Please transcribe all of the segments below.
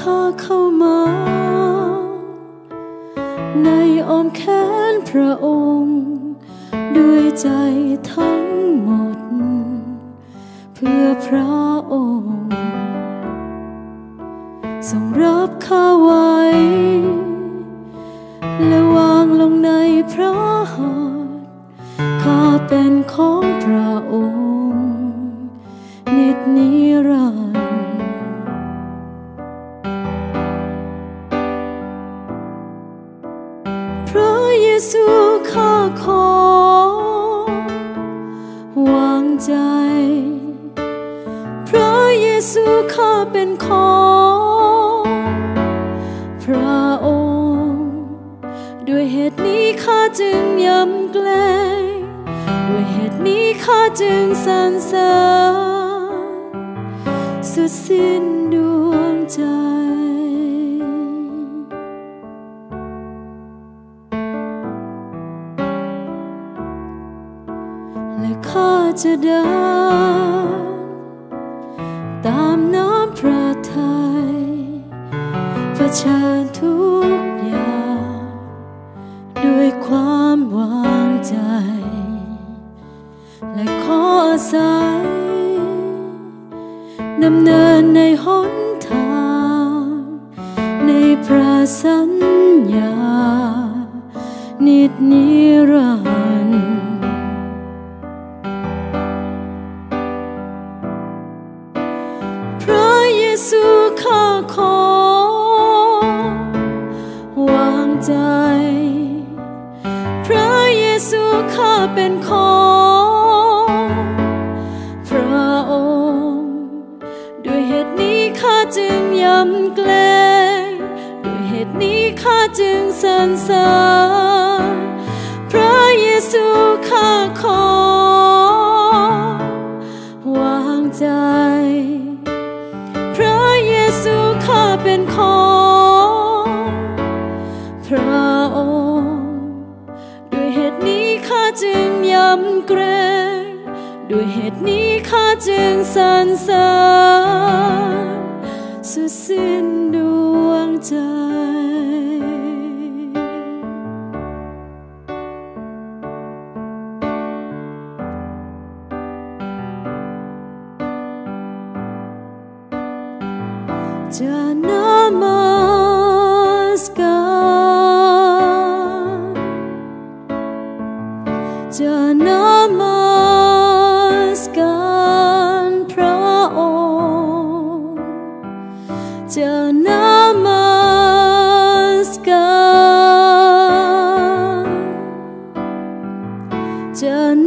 เข้ามา ในอ้อมแขนพระองค์ ด้วยใจทั้งหมด เพื่อพระองค์ ทรงรับข้าไว้ และวางลงในพระหัตถ์ข้าเป็นของพระองค์ ข้าขอ วางใจ พระเยซูข้าเป็นของพระองค์ ด้วยเหตุนี้ข้าจึงยำเกรงด้วยเหตุนี้ข้าจึงสรรเสริญสุดสิ้นดวงใจ และข้าจะเดิน ตามน้ำพระทัยเผชิญทุกอย่าง ด้วยความวางใจ และขออาศัยดำเนินในหนทาง ในพระสัญญา นิจนิรันดร์ ซูข้าเป็นของพระองค์ ด้วยเหตุนี้ข้าจึงยำเกรงด้วยเหตุนี้ข้าจึงสรรเสริญพระเยซู ด้วยเหตุนี้ข้าจึงสรรเสริญสุดสิ้นดวงใจจะนามัสการจะน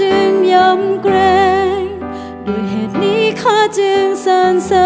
จึงยำเกรงด้วยเหตุนี้ข้าจึงสรรเสริญ